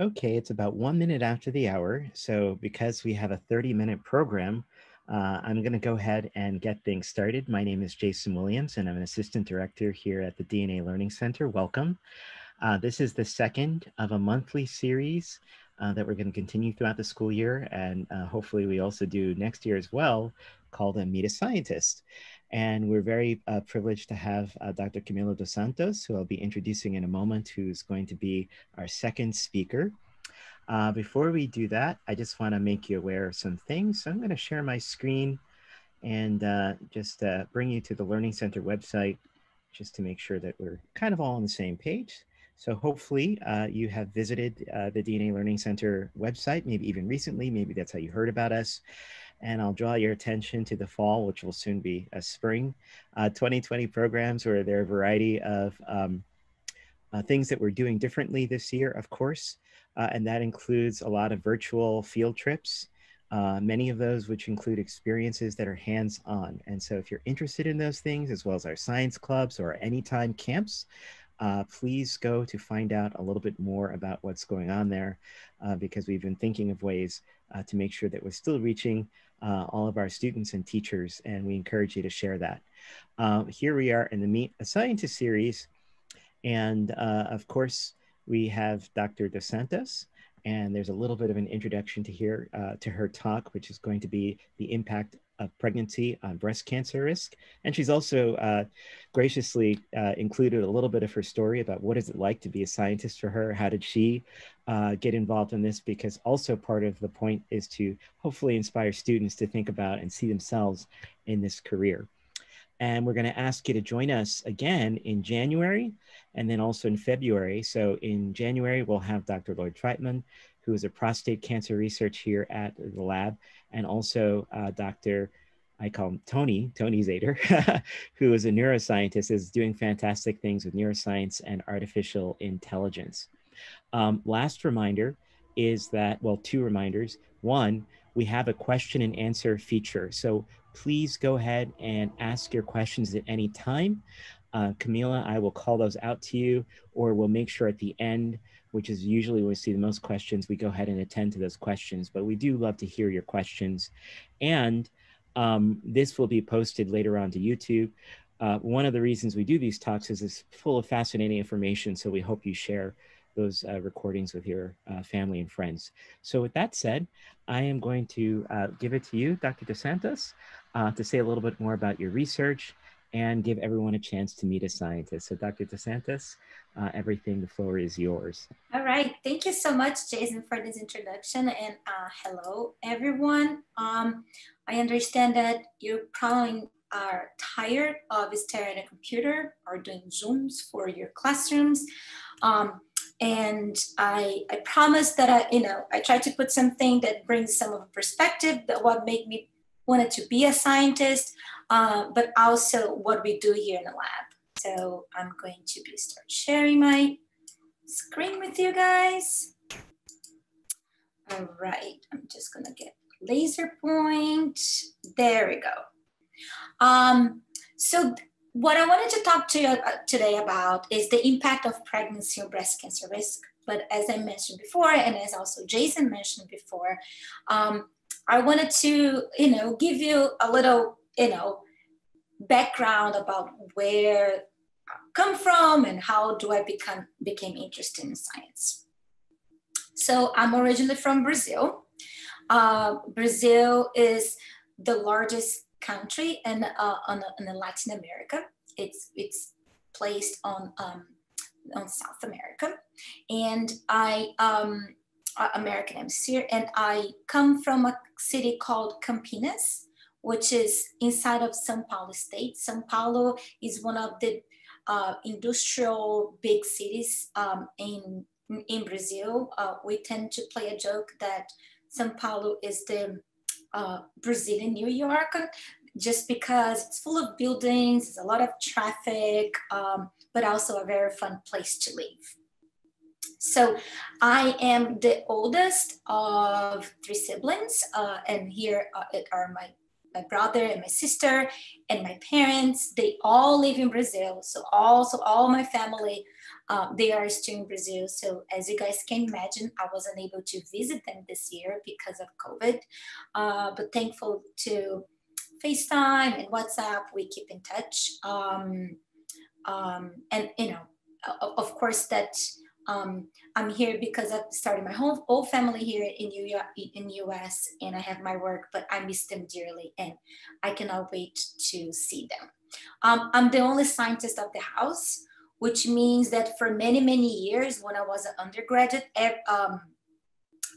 Okay, it's about one minute after the hour. So, because we have a 30 minute program, uh, I'm going to go ahead and get things started. My name is Jason Williams, and I'm an assistant director here at the DNA Learning Center. Welcome. Uh, this is the second of a monthly series uh, that we're going to continue throughout the school year, and uh, hopefully, we also do next year as well, called a Meet a Scientist. And we're very uh, privileged to have uh, Dr. Camila Dos Santos, who I'll be introducing in a moment, who's going to be our second speaker. Uh, before we do that, I just want to make you aware of some things. So I'm going to share my screen and uh, just uh, bring you to the Learning Center website just to make sure that we're kind of all on the same page. So hopefully uh, you have visited uh, the DNA Learning Center website, maybe even recently, maybe that's how you heard about us and I'll draw your attention to the fall, which will soon be a spring uh, 2020 programs where there are a variety of um, uh, things that we're doing differently this year, of course, uh, and that includes a lot of virtual field trips, uh, many of those which include experiences that are hands-on. And so if you're interested in those things, as well as our science clubs or anytime camps, uh, please go to find out a little bit more about what's going on there uh, because we've been thinking of ways uh, to make sure that we're still reaching uh, all of our students and teachers, and we encourage you to share that. Uh, here we are in the Meet a Scientist series, and uh, of course, we have Dr. Dos Santos, and there's a little bit of an introduction to here to her talk, which is going to be the impact of pregnancy on breast cancer risk. And she's also uh, graciously uh, included a little bit of her story about what is it like to be a scientist for her? How did she uh, get involved in this? Because also part of the point is to hopefully inspire students to think about and see themselves in this career. And we're going to ask you to join us again in January and then also in February. So in January, we'll have Dr. Lloyd Trotman, who is a prostate cancer research here at the lab, and also uh, Dr. I call him Tony, Tony Zador, who is a neuroscientist, is doing fantastic things with neuroscience and artificial intelligence. Um, last reminder is that, well, two reminders. One, we have a question and answer feature. So please go ahead and ask your questions at any time. Uh, Camila, I will call those out to you, or we'll make sure at the end which is usually when we see the most questions, we go ahead and attend to those questions. But we do love to hear your questions. And um, this will be posted later on to YouTube. Uh, one of the reasons we do these talks is it's full of fascinating information. So we hope you share those uh, recordings with your uh, family and friends. So with that said, I am going to uh, give it to you, Dr. Dos Santos, uh, to say a little bit more about your research and give everyone a chance to meet a scientist. So Dr. Dos Santos, uh, everything, the floor is yours. All right, thank you so much, Jason, for this introduction and uh, hello, everyone. Um, I understand that you probably are tired of staring at a computer or doing Zooms for your classrooms. Um, and I, I promise that I, you know, I try to put something that brings some of perspective that what made me wanted to be a scientist, uh, but also what we do here in the lab. So I'm going to be start sharing my screen with you guys. All right, I'm just gonna get laser point. There we go. Um, so what I wanted to talk to you uh, today about is the impact of pregnancy on breast cancer risk. But as I mentioned before, and as also Jason mentioned before, um, I wanted to, you know, give you a little, you know, background about where I come from and how do I become became interested in science. So I'm originally from Brazil. Uh, Brazil is the largest country in, uh, on, in Latin America. It's it's placed on um, on South America, and I um, American Hemisphere, and I come from a city called Campinas, which is inside of São Paulo state. São Paulo is one of the uh, industrial big cities um, in, in Brazil. Uh, we tend to play a joke that São Paulo is the uh, Brazilian New York, just because it's full of buildings, there's a lot of traffic, um, but also a very fun place to live. So I am the oldest of three siblings, uh, and here uh, are my my brother and my sister and my parents, they all live in Brazil. So also all my family, um, they are still in Brazil. So as you guys can imagine, I wasn't able to visit them this year because of COVID. Uh, but thankful to FaceTime and WhatsApp, we keep in touch. Um, um, and you know, of course that um, I'm here because I've started my whole, whole family here in New York, in US, and I have my work, but I miss them dearly, and I cannot wait to see them. Um, I'm the only scientist of the house, which means that for many, many years, when I was an undergraduate, um,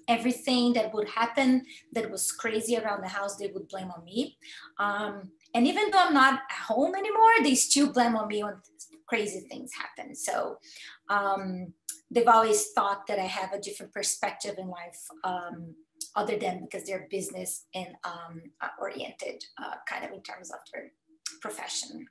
everything that would happen that was crazy around the house, they would blame on me. Um, and even though I'm not at home anymore, they still blame on me when crazy things happen. So um, they've always thought that I have a different perspective in life um, other than because they're business and um, uh, oriented uh, kind of in terms of their profession.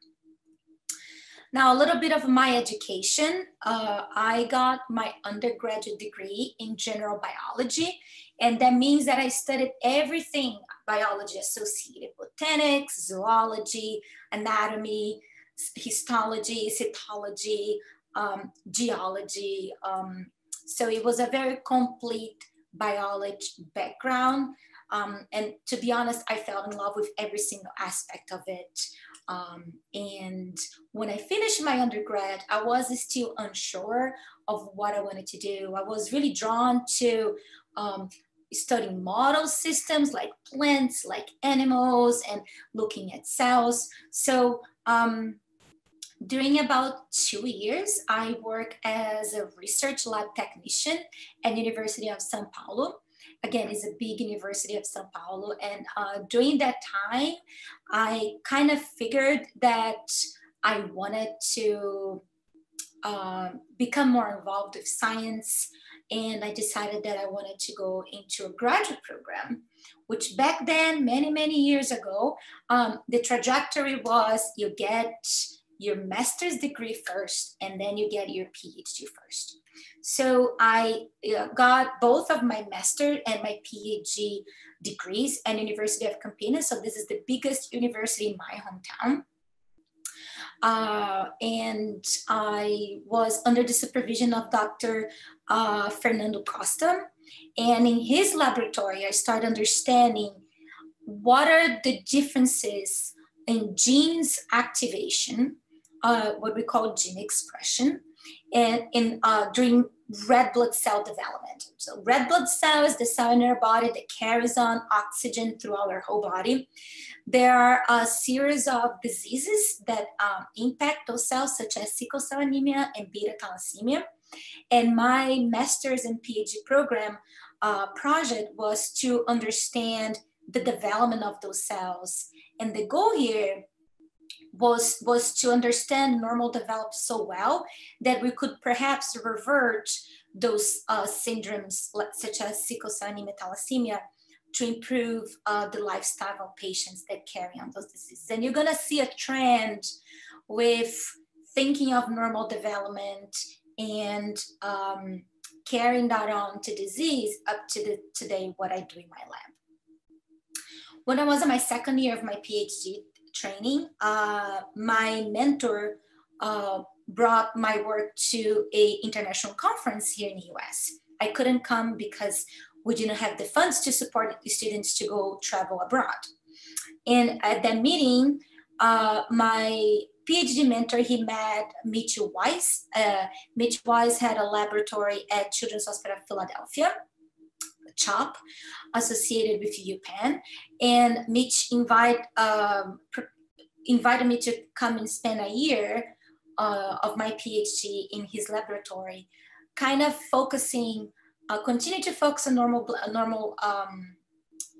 Now, a little bit of my education. Uh, I got my undergraduate degree in general biology, and that means that I studied everything biology associated, botanics, zoology, anatomy, histology, cytology, um, geology. Um, so it was a very complete biology background. Um, and to be honest, I fell in love with every single aspect of it. Um, and when I finished my undergrad, I was still unsure of what I wanted to do. I was really drawn to um, studying model systems like plants, like animals, and looking at cells. So um, during about two years, I worked as a research lab technician at University of São Paulo. Again, it's a big University of São Paulo. And uh, during that time, I kind of figured that I wanted to uh, become more involved with science. And I decided that I wanted to go into a graduate program, which back then, many, many years ago, um, the trajectory was you get your master's degree first and then you get your PhD first. So I got both of my master and my PhD degrees at University of Campinas. So this is the biggest university in my hometown. Uh, and I was under the supervision of Dr. Uh, Fernando Costa. And in his laboratory, I started understanding what are the differences in genes activation uh, what we call gene expression and in uh, during red blood cell development. So red blood cell is the cell in our body that carries on oxygen throughout our whole body. There are a series of diseases that um, impact those cells, such as sickle cell anemia and beta thalassemia. And my master's and PhD program uh, project was to understand the development of those cells. And the goal here was was to understand normal developed so well that we could perhaps revert those uh, syndromes such as sickle cell anemia thalassemia to improve uh, the lifestyle of patients that carry on those diseases. And you're going to see a trend with thinking of normal development and um, carrying that on to disease up to the today what i do in my lab. When I was in my second year of my PhD, training, uh, my mentor uh, brought my work to a international conference here in the US. I couldn't come because we didn't have the funds to support the students to go travel abroad. And at that meeting, uh, my PhD mentor, he met Mitchell Weiss. Uh, Mitch Weiss had a laboratory at Children's Hospital of Philadelphia, CHOP, associated with UPenn. And Mitch invite, um, invited me to come and spend a year uh, of my PhD in his laboratory, kind of focusing, uh, continue to focus on normal, normal um,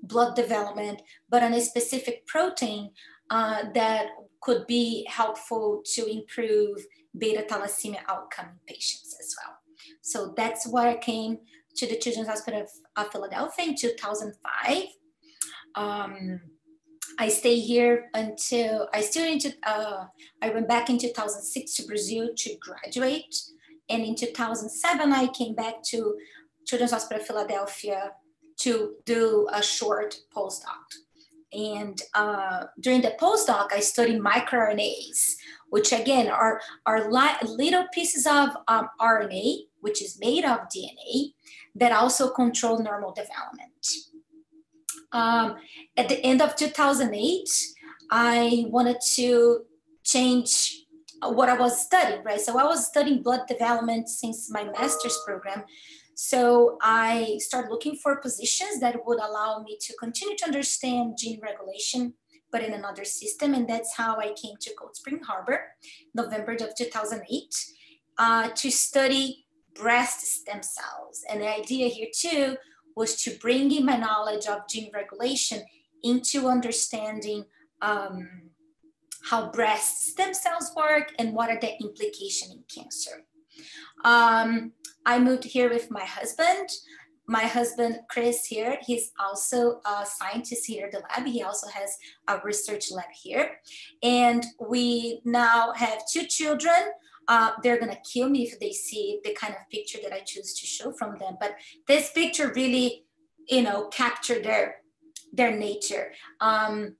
blood development, but on a specific protein uh, that could be helpful to improve beta thalassemia outcome in patients as well. So that's why I came to the Children's Hospital of, Philadelphia in 2005. Um, I stay here until I still into, uh, I went back in 2006 to Brazil to graduate. And in 2007, I came back to Children's Hospital of Philadelphia to do a short postdoc. and uh, during the postdoc, I studied microRNAs, which again are, are little pieces of um, RNA, which is made of DNA, that also control normal development. Um, at the end of 2008, I wanted to change what I was studying, right? So I was studying blood development since my master's program. So I started looking for positions that would allow me to continue to understand gene regulation, but in another system. And that's how I came to Cold Spring Harbor, November of 2008, uh, to study breast stem cells. And the idea here too was to bring in my knowledge of gene regulation into understanding um, how breast stem cells work and what are the implications in cancer. Um, I moved here with my husband. My husband, Chris, here, he's also a scientist here at the lab. He also has a research lab here. And we now have two children. Uh, they're gonna kill me if they see the kind of picture that I choose to show from them. But this picture really, you know, captured their their nature. Um,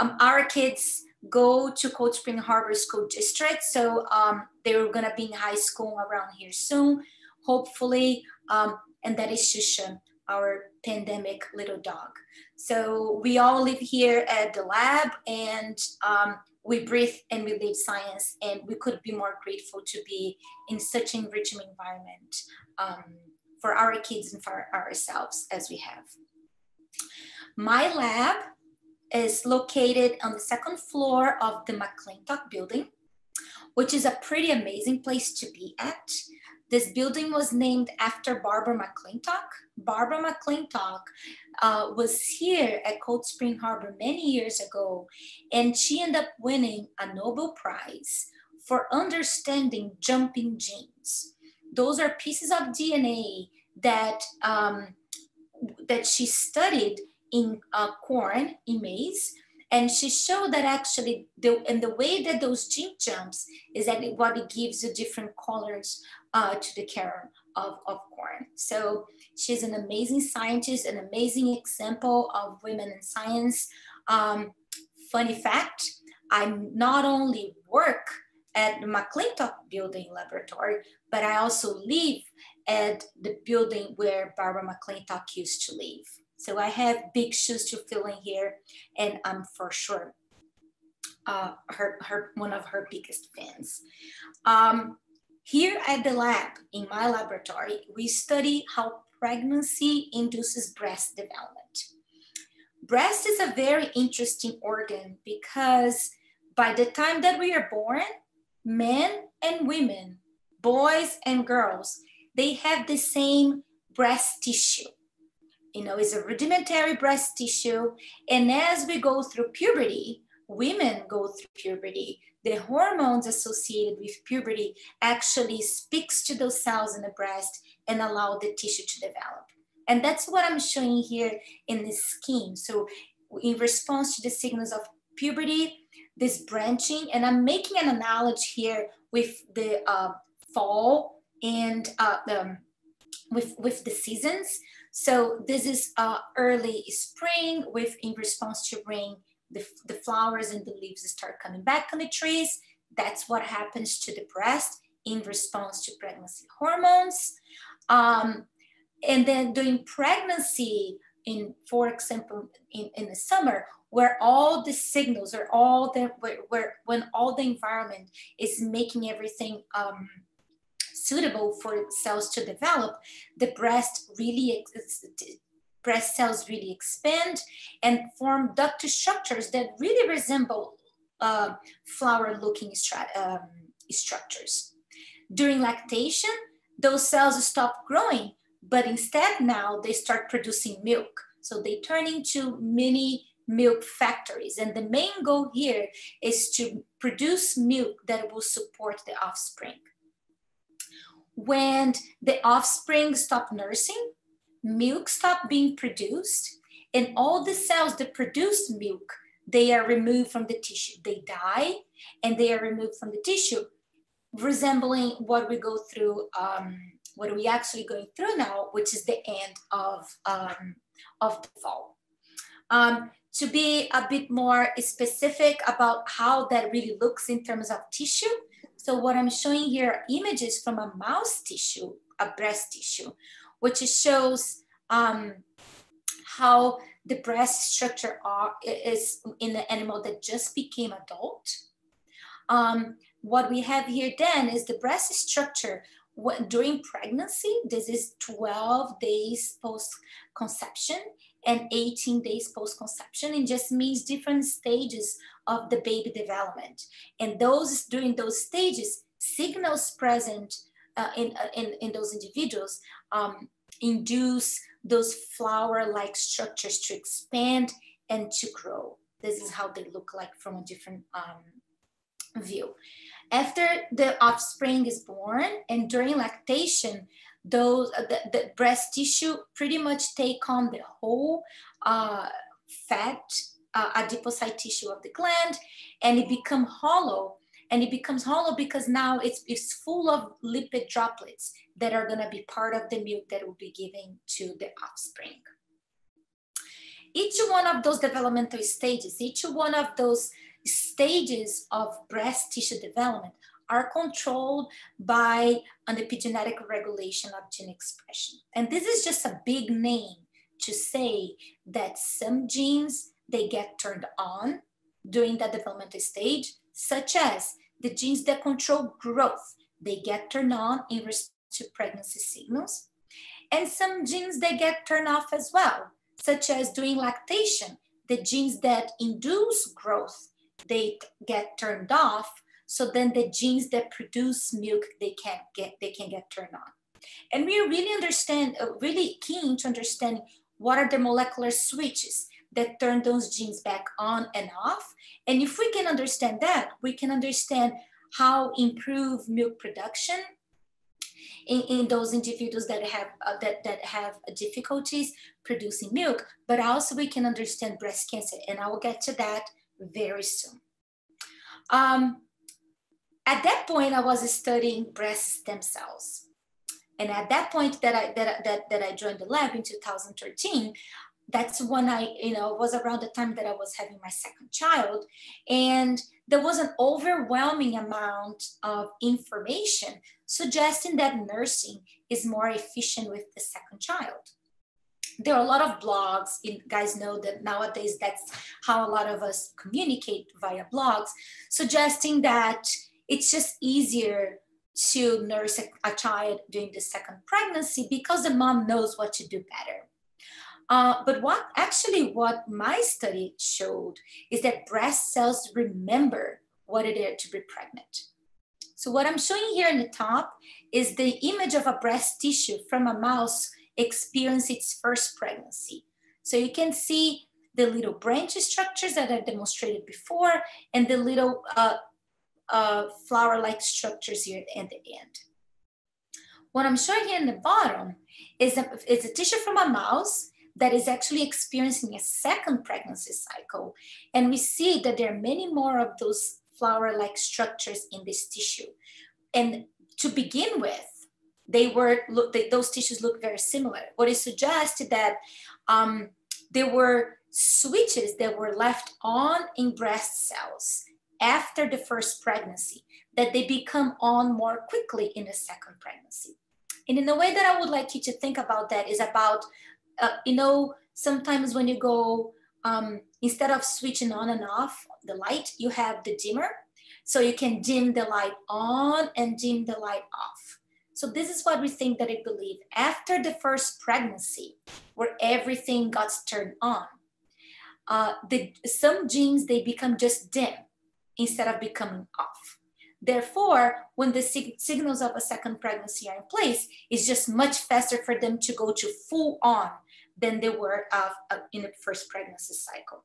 um, our kids go to Cold Spring Harbor School District. So um, they're gonna be in high school around here soon, hopefully. Um, and that is Shusha, our pandemic little dog. So we all live here at the lab and um, we breathe and we live science and we could be more grateful to be in such an enriching environment um, for our kids and for ourselves as we have. My lab is located on the second floor of the McClintock building, which is a pretty amazing place to be at. This building was named after Barbara McClintock. Barbara McClintock uh, was here at Cold Spring Harbor many years ago, and she ended up winning a Nobel Prize for understanding jumping genes. Those are pieces of DNA that um, that she studied in uh, corn, in maize, and she showed that actually, the, and the way that those gene jumps is that it, what it gives you different colors uh, to the kernel of, of corn. So she's an amazing scientist, an amazing example of women in science. Um, funny fact, I not only work at the McClintock Building Laboratory, but I also live at the building where Barbara McClintock used to live. So I have big shoes to fill in here, and I'm for sure uh, her, her one of her biggest fans. Um, here at the lab, in my laboratory, we study how pregnancy induces breast development. Breast is a very interesting organ because by the time that we are born, men and women, boys and girls, they have the same breast tissue you know, it's a rudimentary breast tissue. And as we go through puberty, women go through puberty, the hormones associated with puberty actually speaks to those cells in the breast and allow the tissue to develop. And that's what I'm showing here in this scheme. So in response to the signals of puberty, this branching, and I'm making an analogy here with the uh, fall and uh, the, with, with the seasons. So this is uh, early spring with in response to rain, the, the flowers and the leaves start coming back on the trees. That's what happens to the breast in response to pregnancy hormones. Um, and then during pregnancy, in for example, in, in the summer, where all the signals are all the where, where when all the environment is making everything um, suitable for cells to develop, the breast really breast cells really expand and form ductal structures that really resemble uh, flower-looking um, structures. During lactation, those cells stop growing, but instead now they start producing milk. So they turn into mini milk factories. And the main goal here is to produce milk that will support the offspring when the offspring stop nursing, milk stop being produced, and all the cells that produce milk, they are removed from the tissue. They die and they are removed from the tissue, resembling what we go through, um, what we actually going through now, which is the end of, um, of the fall. Um, to be a bit more specific about how that really looks in terms of tissue. So what I'm showing here are images from a mouse tissue, a breast tissue, which shows um, how the breast structure are, is in the animal that just became adult. Um, what we have here then is the breast structure during pregnancy. This is 12 days post-conception and 18 days post-conception. It just means different stages of the baby development. And those during those stages, signals present uh, in, uh, in, in those individuals um, induce those flower-like structures to expand and to grow. This is how they look like from a different um, view. After the offspring is born and during lactation, those uh, the, the, breast tissue pretty much take on the whole uh, fat uh, adipocyte tissue of the gland and it become hollow and it becomes hollow because now it's, it's full of lipid droplets that are going to be part of the milk that will be given to the offspring. Each one of those developmental stages, each one of those stages of breast tissue development are controlled by an epigenetic regulation of gene expression. And this is just a big name to say that some genes, they get turned on during that developmental stage, such as the genes that control growth, they get turned on in response to pregnancy signals. And some genes, they get turned off as well, such as during lactation, the genes that induce growth, they get turned off. So then the genes that produce milk, they can't get, they can get turned on. And we really understand, uh, really keen to understand what are the molecular switches that turn those genes back on and off. And if we can understand that, we can understand how improve milk production in, in those individuals that have uh, that, that have difficulties producing milk, but also we can understand breast cancer. And I will get to that very soon. Um, at that point, I was studying breast stem cells. And at that point that I, that, that, that I joined the lab in 2013, that's when I, you know, was around the time that I was having my second child. And there was an overwhelming amount of information suggesting that nursing is more efficient with the second child. There are a lot of blogs, you guys know that nowadays that's how a lot of us communicate via blogs, suggesting that it's just easier to nurse a, a child during the second pregnancy because the mom knows what to do better uh, but what actually what my study showed is that breast cells remember what it is to be pregnant. So what I'm showing here in the top is the image of a breast tissue from a mouse experience its first pregnancy. So you can see the little branch structures that I demonstrated before and the little uh, uh, flower-like structures here at the end. What I'm showing here in the bottom is a, is a tissue from a mouse that is actually experiencing a second pregnancy cycle. And we see that there are many more of those flower-like structures in this tissue. And to begin with, they were look they, those tissues look very similar. What it suggested that um, there were switches that were left on in breast cells after the first pregnancy that they become on more quickly in the second pregnancy. And in the way that I would like you to think about that is about uh, you know, sometimes when you go, um, instead of switching on and off the light, you have the dimmer. So you can dim the light on and dim the light off. So this is what we think that it believe. After the first pregnancy, where everything got turned on, uh, the, some genes, they become just dim instead of becoming off. Therefore, when the sig signals of a second pregnancy are in place, it's just much faster for them to go to full on than they were uh, in the first pregnancy cycle.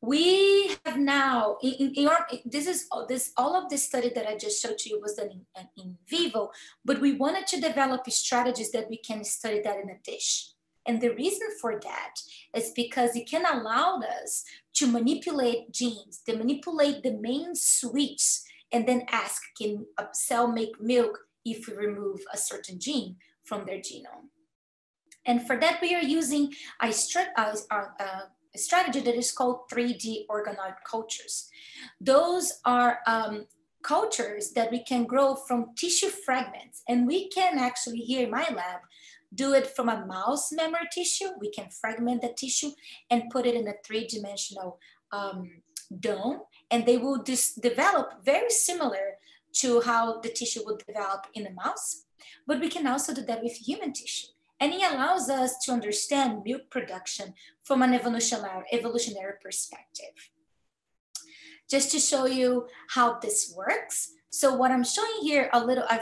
We have now, in, in your, this is this all of this study that I just showed to you was done in, in vivo, but we wanted to develop strategies that we can study that in a dish. And the reason for that is because it can allow us to manipulate genes, to manipulate the main switch, and then ask, can a cell make milk if we remove a certain gene from their genome? And for that, we are using a, a, strategy that is called 3D organoid cultures. Those are um, cultures that we can grow from tissue fragments. And we can actually, here in my lab, do it from a mouse mammary tissue. We can fragment the tissue and put it in a three-dimensional um, dome, and they will develop very similar to how the tissue would develop in a mouse. But we can also do that with human tissue. And it allows us to understand milk production from an evolutionary, evolutionary perspective. Just to show you how this works. So what I'm showing here a little of,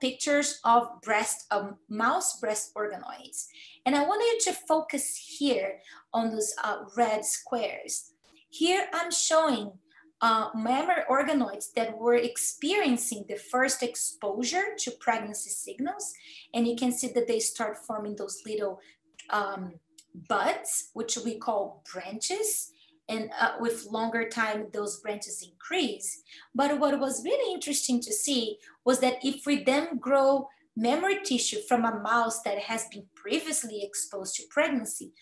pictures of breast of mouse breast organoids. And I want you to focus here on those uh, red squares. Here I'm showing uh, mammary organoids that were experiencing the first exposure to pregnancy signals. And you can see that they start forming those little um, buds, which we call branches. And uh, with longer time, those branches increase. But what was really interesting to see was that if we then grow mammary tissue from a mouse that has been previously exposed to pregnancy,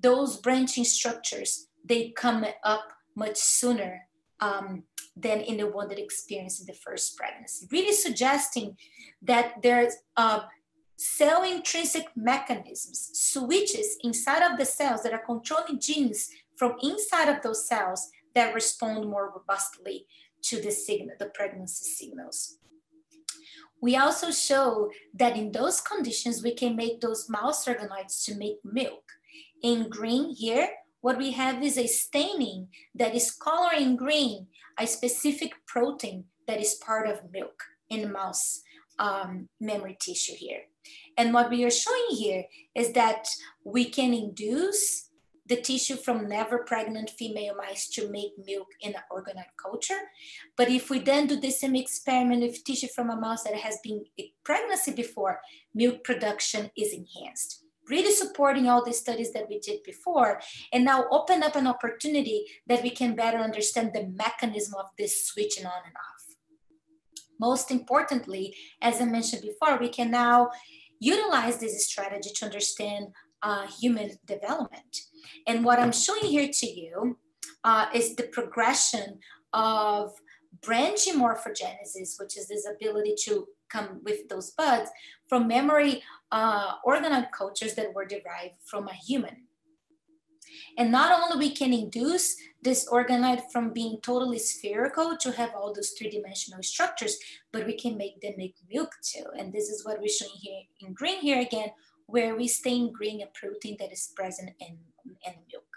those branching structures, they come up much sooner um, than in the one that experienced the first pregnancy, really suggesting that there's uh, cell intrinsic mechanisms, switches inside of the cells that are controlling genes from inside of those cells that respond more robustly to the signal, the pregnancy signals. We also show that in those conditions, we can make those mouse organoids to make milk. In green here, what we have is a staining that is coloring green a specific protein that is part of milk in mouse um, mammary tissue here. And what we are showing here is that we can induce the tissue from never pregnant female mice to make milk in an organoid culture. But if we then do the same experiment with tissue from a mouse that has been pregnancy before, milk production is enhanced really supporting all the studies that we did before and now open up an opportunity that we can better understand the mechanism of this switching on and off. Most importantly, as I mentioned before, we can now utilize this strategy to understand uh, human development. And what I'm showing here to you uh, is the progression of branching morphogenesis, which is this ability to come with those buds from mammary uh, cultures that were derived from a human. And not only we can induce this organoid from being totally spherical to have all those three-dimensional structures, but we can make them make milk too. And this is what we're showing here in green here again, where we stain green a protein that is present in, in milk.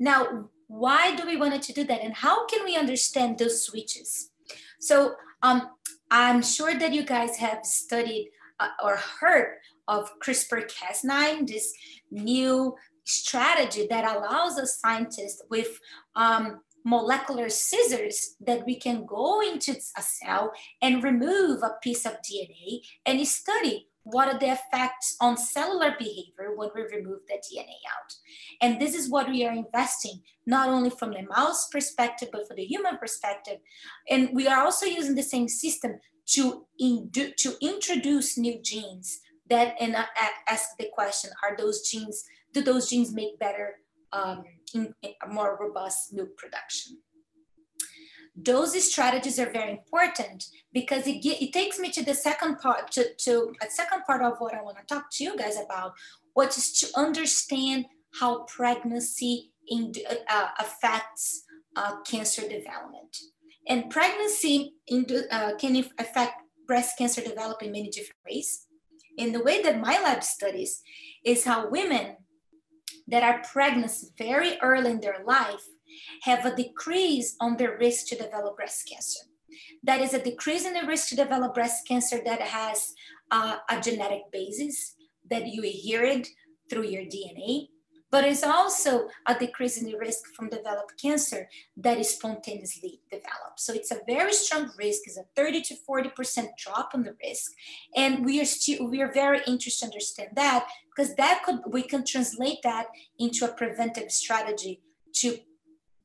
Now, why do we want to do that? And how can we understand those switches? So um, I'm sure that you guys have studied or heard of CRISPR-Cas9, this new strategy that allows a scientist with um, molecular scissors that we can go into a cell and remove a piece of DNA and study what are the effects on cellular behavior when we remove the DNA out. And this is what we are investing, not only from the mouse perspective, but for the human perspective. And we are also using the same system to, to introduce new genes that and ask the question, are those genes, do those genes make better, um, in, in more robust milk production? those strategies are very important because it, it takes me to the second part to, to a second part of what i want to talk to you guys about which is to understand how pregnancy in, uh, affects uh, cancer development and pregnancy in, uh, can affect breast cancer development in many different ways in the way that my lab studies is how women that are pregnant very early in their life have a decrease on their risk to develop breast cancer. That is a decrease in the risk to develop breast cancer that has uh, a genetic basis that you inherit through your DNA but it's also a decrease in the risk from developed cancer that is spontaneously developed. So it's a very strong risk, it's a 30 to 40% drop on the risk. And we are still, we are very interested to understand that because that could, we can translate that into a preventive strategy to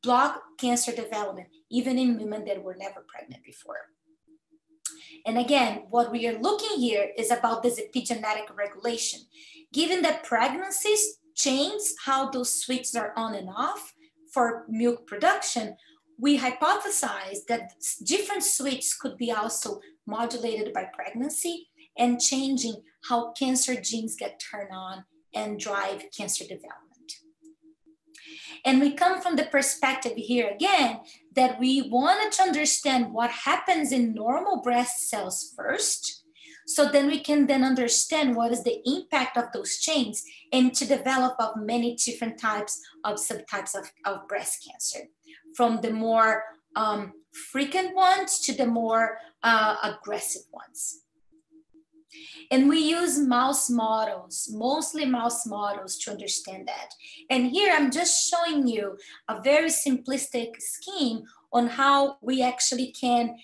block cancer development, even in women that were never pregnant before. And again, what we are looking here is about this epigenetic regulation. Given that pregnancies change how those switches are on and off for milk production, we hypothesized that different switches could be also modulated by pregnancy and changing how cancer genes get turned on and drive cancer development. And we come from the perspective here again that we wanted to understand what happens in normal breast cells first. So then we can then understand what is the impact of those chains and to develop of many different types of subtypes of, of breast cancer, from the more um, frequent ones to the more uh, aggressive ones. And we use mouse models, mostly mouse models to understand that. And here I'm just showing you a very simplistic scheme on how we actually can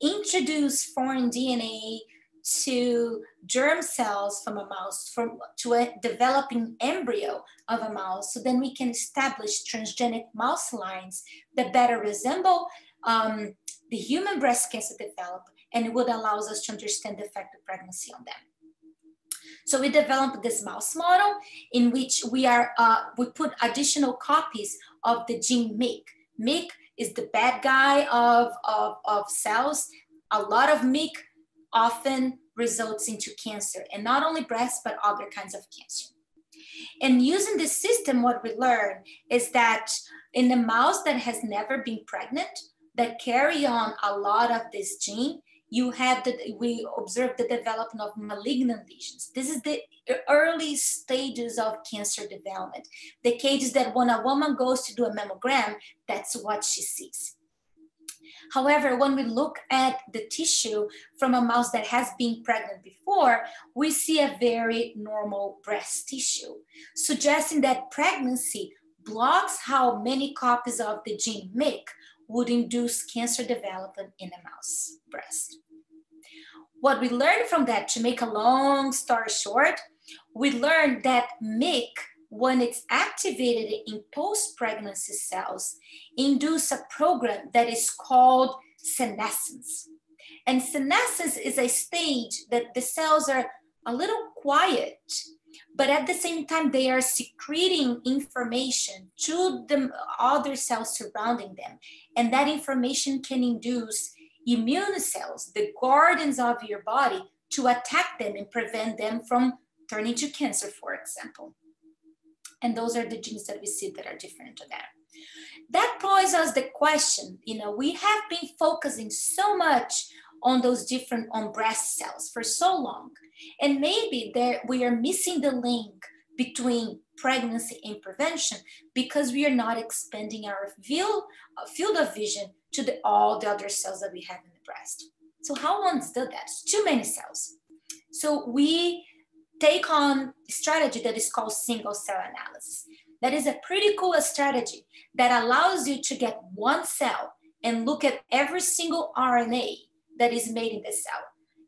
introduce foreign DNA to germ cells from a mouse from to a developing embryo of a mouse so then we can establish transgenic mouse lines that better resemble um, the human breast cancer develop and it would allow us to understand the effect of pregnancy on them so we developed this mouse model in which we are uh, we put additional copies of the gene MYC. MYC is the bad guy of, of, of cells. A lot of MYC often results into cancer, and not only breast, but other kinds of cancer. And using this system, what we learn is that in the mouse that has never been pregnant, that carry on a lot of this gene, you have that we observe the development of malignant lesions. This is the early stages of cancer development. The cases that when a woman goes to do a mammogram, that's what she sees. However, when we look at the tissue from a mouse that has been pregnant before, we see a very normal breast tissue, suggesting that pregnancy blocks how many copies of the gene MYC would induce cancer development in a mouse breast. What we learned from that, to make a long story short, we learned that MYC, when it's activated in post-pregnancy cells, induce a program that is called senescence. And senescence is a stage that the cells are a little quiet but at the same time they are secreting information to the other cells surrounding them and that information can induce immune cells the guardians of your body to attack them and prevent them from turning to cancer for example and those are the genes that we see that are different to that that poses us the question you know we have been focusing so much on those different on breast cells for so long and maybe there we are missing the link between pregnancy and prevention because we are not expanding our field, uh, field of vision to the, all the other cells that we have in the breast. So how one does that? Too many cells. So we take on a strategy that is called single cell analysis. That is a pretty cool strategy that allows you to get one cell and look at every single RNA that is made in the cell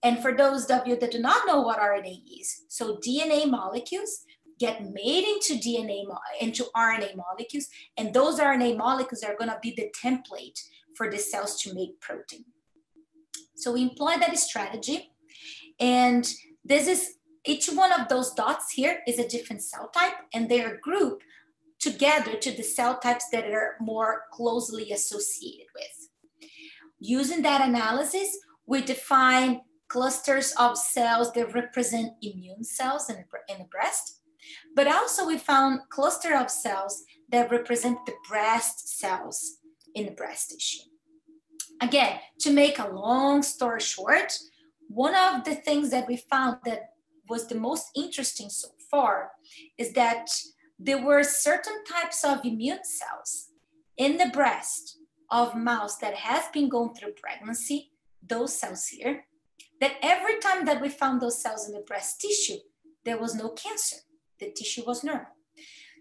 and for those of you that do not know what RNA is, so DNA molecules get made into DNA, into RNA molecules, and those RNA molecules are gonna be the template for the cells to make protein. So we employ that strategy, and this is, each one of those dots here is a different cell type, and they are grouped together to the cell types that are more closely associated with. Using that analysis, we define clusters of cells that represent immune cells in the, in the breast. But also we found cluster of cells that represent the breast cells in the breast tissue. Again, to make a long story short, one of the things that we found that was the most interesting so far is that there were certain types of immune cells in the breast of mouse that has been going through pregnancy, those cells here, that every time that we found those cells in the breast tissue, there was no cancer. The tissue was normal.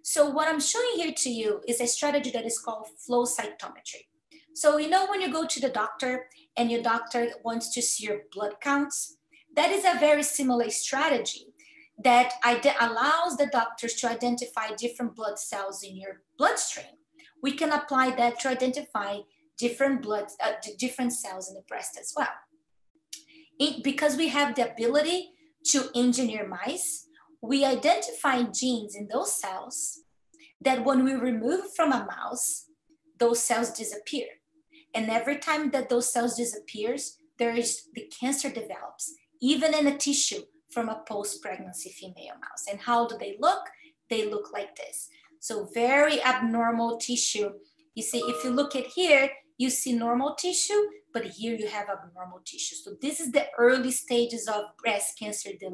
So what I'm showing here to you is a strategy that is called flow cytometry. So you know when you go to the doctor and your doctor wants to see your blood counts, that is a very similar strategy that allows the doctors to identify different blood cells in your bloodstream. We can apply that to identify different blood, uh, different cells in the breast as well it, because we have the ability to engineer mice, we identify genes in those cells that when we remove from a mouse, those cells disappear. And every time that those cells disappears, there is the cancer develops, even in a tissue from a post-pregnancy female mouse. And how do they look? They look like this. So very abnormal tissue. You see, if you look at here, you see normal tissue, but here you have abnormal tissue. So this is the early stages of breast cancer de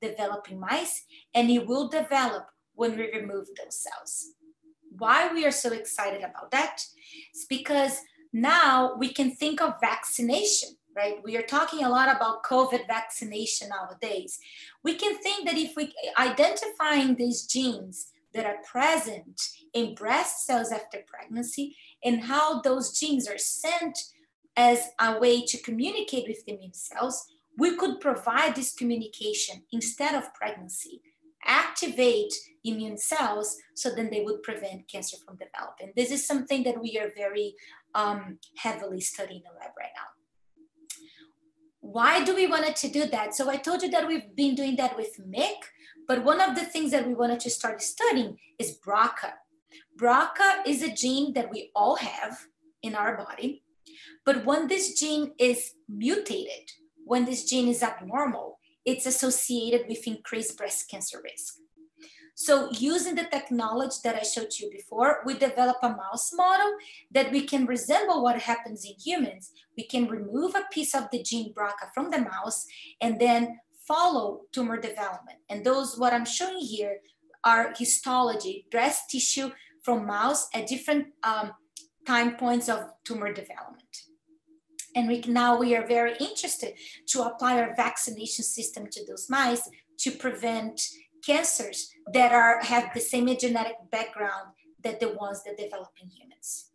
developing mice, and it will develop when we remove those cells. Why we are so excited about that? It's because now we can think of vaccination, right? We are talking a lot about COVID vaccination nowadays. We can think that if we identifying these genes that are present in breast cells after pregnancy and how those genes are sent as a way to communicate with the immune cells, we could provide this communication instead of pregnancy, activate immune cells so then they would prevent cancer from developing. This is something that we are very um, heavily studying in the lab right now. Why do we wanted to do that? So I told you that we've been doing that with MYC, but one of the things that we wanted to start studying is BRCA. BRCA is a gene that we all have in our body, but when this gene is mutated, when this gene is abnormal, it's associated with increased breast cancer risk. So using the technology that I showed you before, we develop a mouse model that we can resemble what happens in humans. We can remove a piece of the gene BRCA from the mouse and then follow tumor development. And those, what I'm showing here are histology, breast tissue from mouse at different um, time points of tumor development. And we, now we are very interested to apply our vaccination system to those mice to prevent cancers that are have the same genetic background that the ones that develop in humans.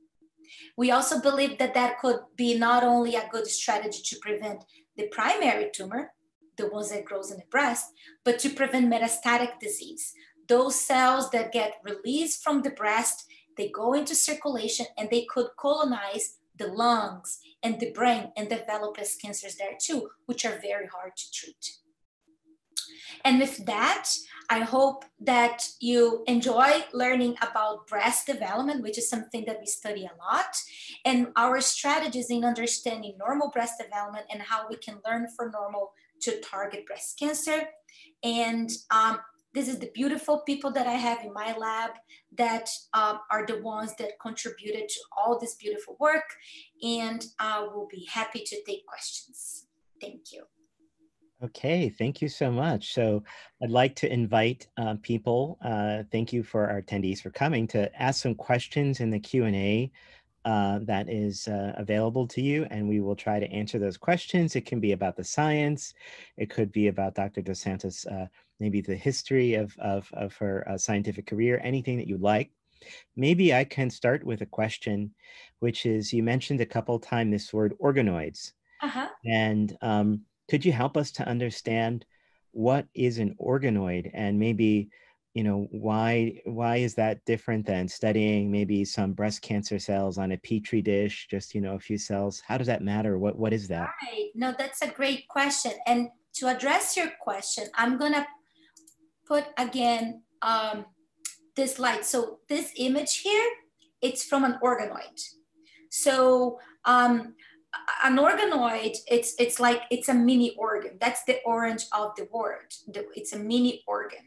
We also believe that that could be not only a good strategy to prevent the primary tumor, the ones that grows in the breast, but to prevent metastatic disease. Those cells that get released from the breast, they go into circulation and they could colonize the lungs and the brain and develop as cancers there too, which are very hard to treat. And with that, I hope that you enjoy learning about breast development, which is something that we study a lot, and our strategies in understanding normal breast development and how we can learn for normal to target breast cancer. And um, this is the beautiful people that I have in my lab that um, are the ones that contributed to all this beautiful work. And I will be happy to take questions. Thank you. Okay, thank you so much. So I'd like to invite uh, people, uh, thank you for our attendees for coming, to ask some questions in the Q&A uh, that is uh, available to you, and we will try to answer those questions. It can be about the science. It could be about Dr. Dos Santos, uh, maybe the history of, of, of her uh, scientific career, anything that you'd like. Maybe I can start with a question, which is, you mentioned a couple times this word organoids. -huh. And um, could you help us to understand what is an organoid and maybe you know why why is that different than studying maybe some breast cancer cells on a petri dish just you know a few cells? How does that matter? What what is that? Right. No that's a great question. And to address your question i'm gonna put again um, this light. So this image here it's from an organoid. So um, an organoid it's it's like it's a mini organ. That's the orange of the word it's a mini organ.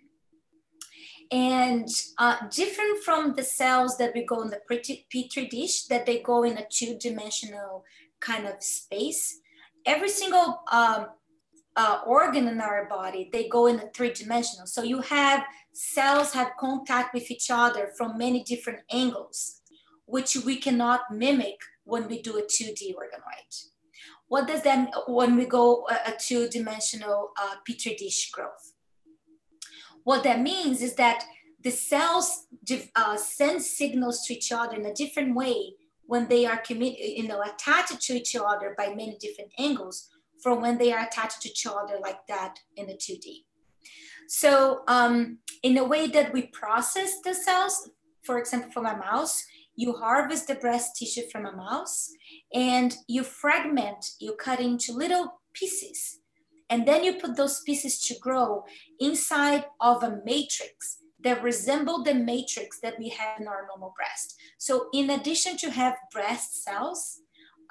And uh, different from the cells that we go in the petri dish that they go in a two-dimensional kind of space every single um, uh, organ in our body they go in a three-dimensional. So you have cells have contact with each other from many different angles which we cannot mimic when we do a 2D organoid. What does that, when we go a, two-dimensional uh, Petri dish growth? What that means is that the cells uh, send signals to each other in a different way when they are you know, attached to each other by many different angles from when they are attached to each other like that in the 2D. So um, in a way that we process the cells, for example, from a mouse, you harvest the breast tissue from a mouse and you fragment, you cut into little pieces. And then you put those pieces to grow inside of a matrix that resemble the matrix that we have in our normal breast. So in addition to have breast cells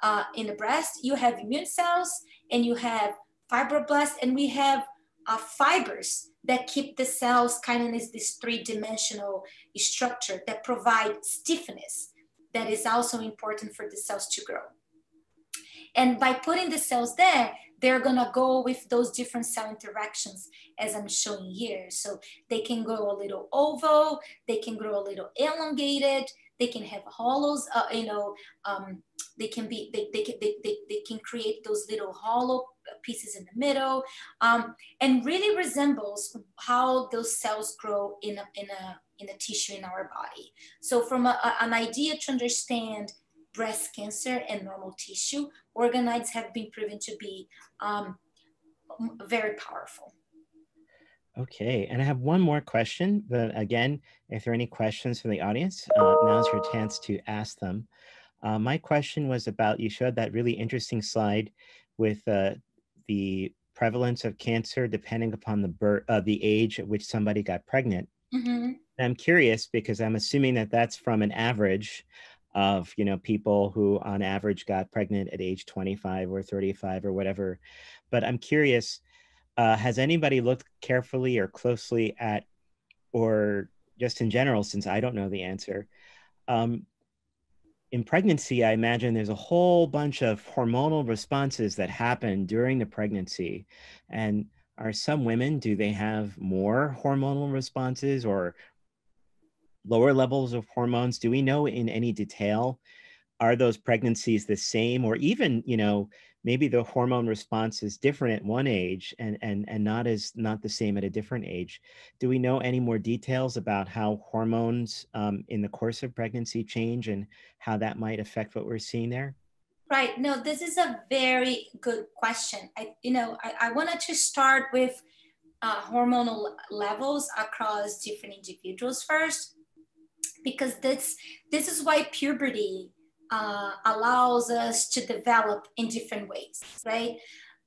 uh, in the breast, you have immune cells and you have fibroblasts and we have uh, fibers that keep the cells kind of in this three-dimensional structure that provide stiffness that is also important for the cells to grow. And by putting the cells there, they're gonna go with those different cell interactions as I'm showing here. So they can grow a little oval, they can grow a little elongated, they can have hollows, uh, you know, um, they can be, they, they, can, they, they, they can create those little hollow pieces in the middle um, and really resembles how those cells grow in a, in a, in a tissue in our body. So from a, a, an idea to understand breast cancer and normal tissue, organoids have been proven to be um, very powerful. Okay, and I have one more question, but again, if there are any questions from the audience, uh, now's your chance to ask them. Uh, my question was about, you showed that really interesting slide with uh, the prevalence of cancer depending upon the birth, uh, the age at which somebody got pregnant. Mm -hmm. I'm curious because I'm assuming that that's from an average of you know people who on average got pregnant at age 25 or 35 or whatever but i'm curious uh, has anybody looked carefully or closely at or just in general since i don't know the answer um, in pregnancy i imagine there's a whole bunch of hormonal responses that happen during the pregnancy and are some women do they have more hormonal responses or lower levels of hormones? Do we know in any detail? Are those pregnancies the same, or even you know maybe the hormone response is different at one age and and and not as not the same at a different age? Do we know any more details about how hormones um, in the course of pregnancy change and how that might affect what we're seeing there? Right. No, this is a very good question. I, you know, I, I wanted to start with uh, hormonal levels across different individuals first because this this is why puberty uh, allows us to develop in different ways, right?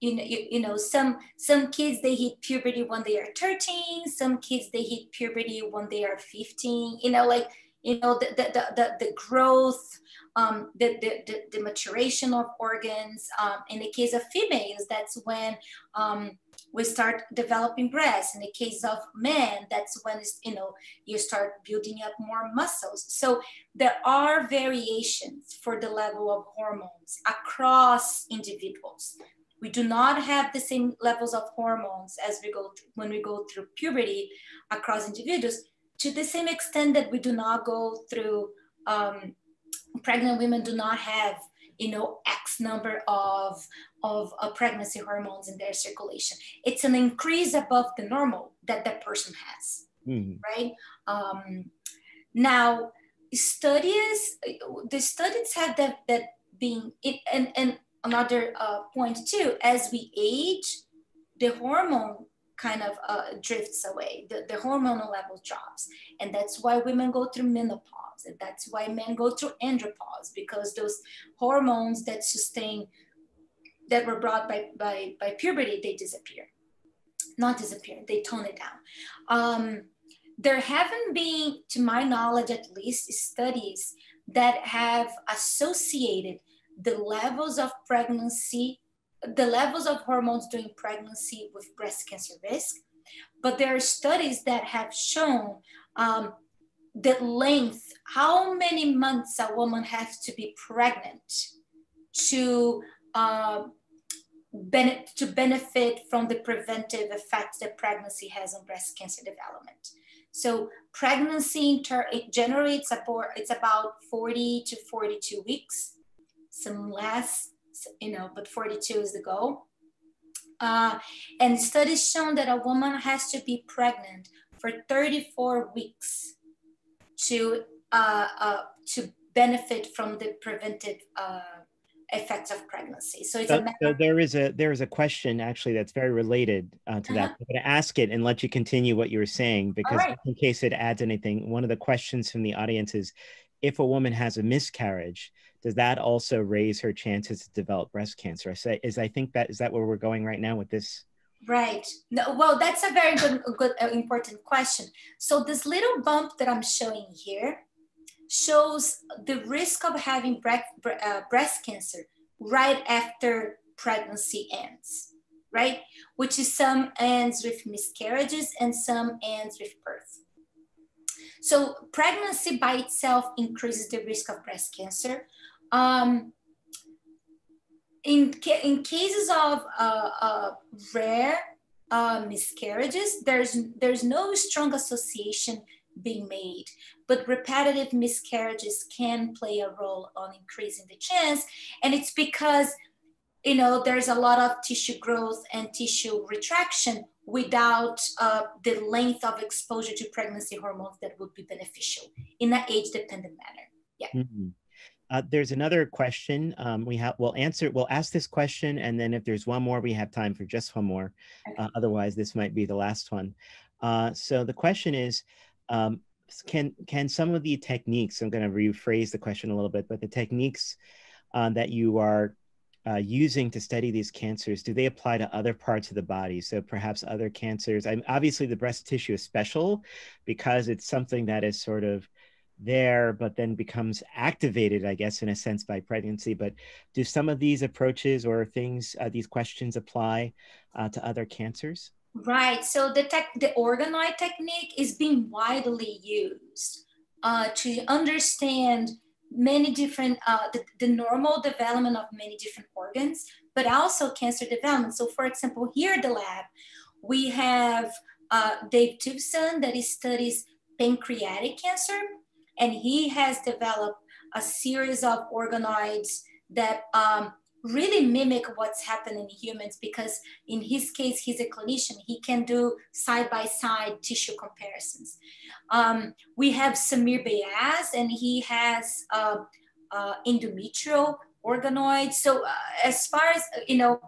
You know, you, you know, some some kids they hit puberty when they are 13, some kids they hit puberty when they are 15. You know, like you know the the the, the growth um, the, the, the, maturation of organs. Um, in the case of females, that's when um, we start developing breasts. In the case of men, that's when you know you start building up more muscles. So there are variations for the level of hormones across individuals. We do not have the same levels of hormones as we go when we go through puberty across individuals to the same extent that we do not go through um, pregnant women do not have you know x number of of uh, pregnancy hormones in their circulation it's an increase above the normal that that person has mm-hmm. right um, now studies the studies have that that being it, and and another uh, point too as we age the hormone kind of uh, drifts away the, the hormonal level drops and that's why women go through menopause and that's why men go through andropause because those hormones that sustain, that were brought by, by, by puberty, they disappear. Not disappear, they tone it down. Um, there haven't been, to my knowledge at least, studies that have associated the levels of pregnancy, the levels of hormones during pregnancy with breast cancer risk. But there are studies that have shown um, the length, how many months a woman has to be pregnant to uh, ben- to benefit from the preventive effects that pregnancy has on breast cancer development. So pregnancy ter- it it's about it's about 40 to 42 weeks, some less, you know, but 42 is the goal. Uh, and studies shown that a woman has to be pregnant for 34 weeks to uh, uh, to benefit from the preventive uh, effects of pregnancy. So it's so, a so there is a there is a question actually that's very related uh, to uh-huh. that. I'm going to ask it and let you continue what you were saying because right. in case it adds anything, one of the questions from the audience is, if a woman has a miscarriage, does that also raise her chances to develop breast cancer? I say, is I think that is that where we're going right now with this Right. No, well, that's a very good, good, uh, important question. So this little bump that I'm showing here shows the risk of having breast, uh, breast cancer right after pregnancy ends, right? Which is some ends with miscarriages and some ends with birth. So pregnancy by itself increases the risk of breast cancer. Um, in, in cases of uh, uh, rare uh, miscarriages, there's, there's no strong association being made, but repetitive miscarriages can play a role on increasing the chance. And it's because, you know, there's a lot of tissue growth and tissue retraction without uh, the length of exposure to pregnancy hormones that would be beneficial in an age dependent manner. Yeah. Mm-hmm. Uh, there's another question. Um, we have we'll answer. We'll ask this question, and then if there's one more, we have time for just one more. Uh, otherwise, this might be the last one. Uh, so the question is, um, can can some of the techniques? I'm going to rephrase the question a little bit, but the techniques uh, that you are uh, using to study these cancers, do they apply to other parts of the body? So perhaps other cancers. I'm obviously the breast tissue is special because it's something that is sort of there, but then becomes activated, I guess, in a sense, by pregnancy. But do some of these approaches or things, uh, these questions apply uh, to other cancers? Right. So the tech, the organoid technique is being widely used uh, to understand many different, uh, the, the normal development of many different organs, but also cancer development. So, for example, here at the lab, we have uh, Dave Tuveson that studies pancreatic cancer and he has developed a series of organoids that um, really mimic what's happening in humans because in his case, he's a clinician. He can do side-by-side tissue comparisons. Um, we have Semir Beyaz and he has uh, uh, endometrial organoids. So uh, as far as, you know,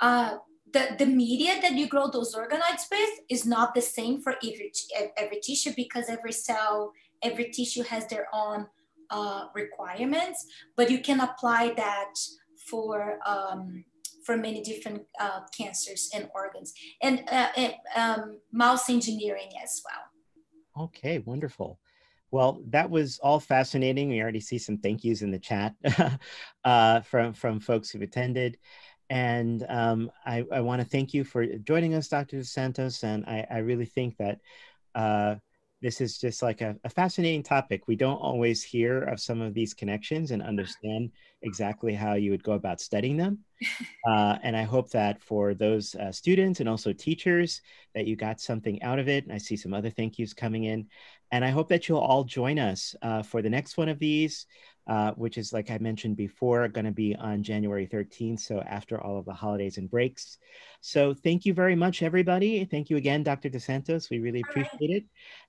uh, the, the media that you grow those organoids with is not the same for every, every tissue because every cell every tissue has their own uh, requirements, but you can apply that for um, for many different uh, cancers and organs and, uh, and um, mouse engineering as well. Okay, wonderful. Well, that was all fascinating. We already see some thank yous in the chat uh, from from folks who've attended. And um, I, I want to thank you for joining us, Dr. Santos. And I, I really think that uh, this is just like a, a, fascinating topic. We don't always hear of some of these connections and understand exactly how you would go about studying them. Uh, and I hope that for those uh, students and also teachers that you got something out of it. And I see some other thank yous coming in. And I hope that you'll all join us uh, for the next one of these uh, which is, like I mentioned before, going to be on January 13th. So after all of the holidays and breaks. So thank you very much, everybody. Thank you again, Dr. Dos Santos. We really appreciate right. it.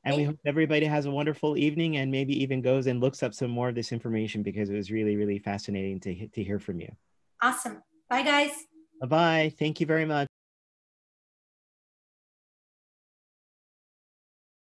And we hope everybody has a wonderful evening and maybe even goes and looks up some more of this information because it was really, really fascinating to, to hear from you. Awesome. Bye, guys. Bye-bye. Thank you very much.